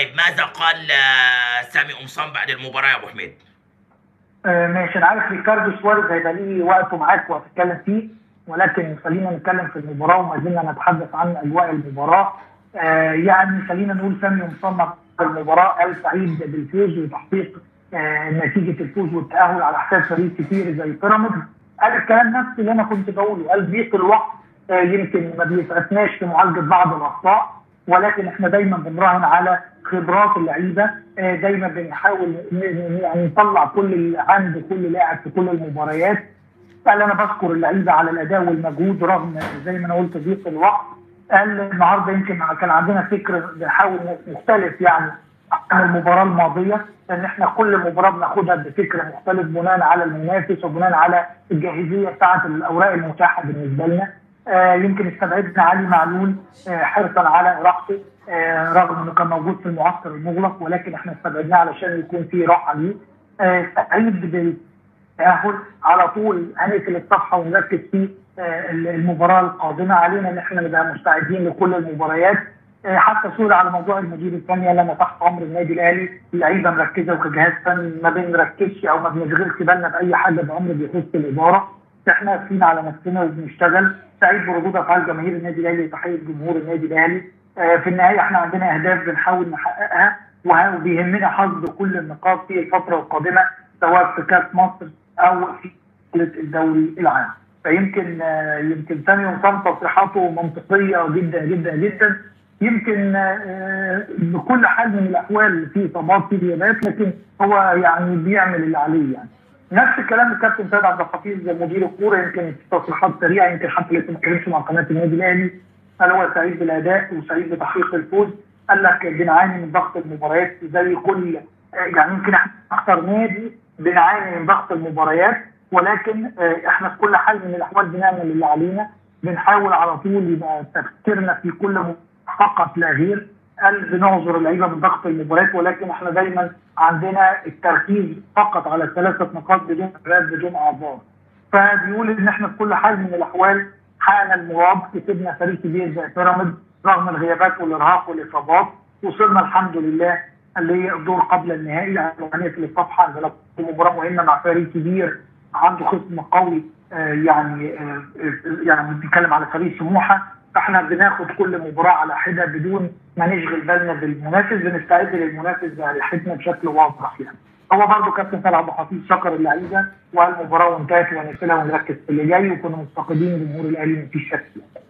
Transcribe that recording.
طيب ماذا قال آه، سامي قمصان بعد المباراة يا أبو حميد؟ آه، ماشي. أنا عارف ريكاردو سواريز هيبقى ليه وقته معاك وهتتكلم فيه ولكن خلينا نتكلم في المباراة وما زلنا نتحدث عن أجواء المباراة. آه يعني خلينا نقول سامي قمصان المباراة قال سعيد بالفوز وتحقيق آه نتيجة الفوز والتأهل على حساب فريق كبير زي بيراميدز. قال الكلام نفس اللي أنا كنت بقوله قال ضيق الوقت آه يمكن ما بيسعفناش في معالجة بعض الأخطاء. ولكن إحنا دايما بنراهن على خبرات اللعيبة. آه دايما بنحاول يعني نطلع كل عند كل لاعب في كل المباريات. قال أنا بشكر اللعيبة على الأداء والمجهود رغم زي ما أنا قلت ضيق الوقت. قال النهارده يمكن كان عندنا فكر بنحاول نختلف يعني عن المباراة الماضية ان إحنا كل مباراة بناخدها بفكر مختلف بناء على المنافس وبناء على الجاهزية بتاعة الأوراق المتاحة بالنسبة لنا. يمكن استبعدنا علي معلول آه حرصا على راحته آه رغم إنه كان موجود في المعسكر المغلق ولكن إحنا استبعدناه علشان يكون في راحة ليه. آه سعيد بال تاهل على طول هنقفل الصفحة ونركز في آه، المباراة القادمة. علينا إن إحنا نبقى مستعدين لكل المباريات. آه، حتى سؤال على موضوع المدير الفني أنا تحت أمر النادي الأهلي اللعيبه مركزة وكجهاز فني ما بنركزش أو ما بنشغلش بالنا بأي حاجة بأمر بيخص الإدارة. إحنا واقفين على نفسنا وبنشتغل سعيد بردود افعال جماهير النادي الأهلي وتحية جمهور النادي الأهلي. آه، في النهاية إحنا عندنا أهداف بنحاول نحققها وبيهمنا حصد كل النقاط في الفترة القادمة سواء في كأس مصر أو في الدوري العام. فيمكن آه، يمكن سامي وسام تصريحاته منطقية جدا جدا جدا. يمكن آه، بكل حال من الأحوال في اصابات في غيابات لكن هو يعني بيعمل اللي عليه يعني. نفس الكلام الكابتن سيد عبد الحفيظ مدير الكورة يمكن تصريحات سريعة يمكن حتى لسه ما اتكلمش مع قناة النادي الأهلي. قال هو سعيد بالأداء وسعيد بتحقيق الفوز. قال لك بنعاني من ضغط المباريات زي كل يعني يمكن أكثر نادي بنعاني من ضغط المباريات ولكن آه، إحنا في كل حال من الأحوال بنعمل اللي علينا. بنحاول على طول يبقى تفكيرنا في كل فقط لا غير. قال بنعذر اللعيبه من ضغط المباريات ولكن إحنا دايما عندنا التركيز فقط على الثلاثة نقاط بدون اعراض بدون أعذار. فبيقول إن إحنا في كل حال من الأحوال حققنا المراد كسبنا فريق كبير زي بيراميدز رغم الغيابات والإرهاق والإصابات. وصلنا الحمد لله الدور قبل النهائي يعني هنقفل الصفحة عندنا مباراه مهمه مع فريق كبير عنده خصم قوي آه، يعني آه، آه، يعني بنتكلم على فريق سموحة. فاحنا بناخد كل مباراة على حدة بدون ما نشغل بالنا بالمنافس بنستعد للمنافس باريحتنا بشكل واضح يعني هو برضه كابتن سيد عبد الحفيظ شكر اللعيبة والمباراه وانتهت ونقفلها ونركز في اللي جاي وكنا مفتقدين جمهور الأهلي مفيش شك يعني.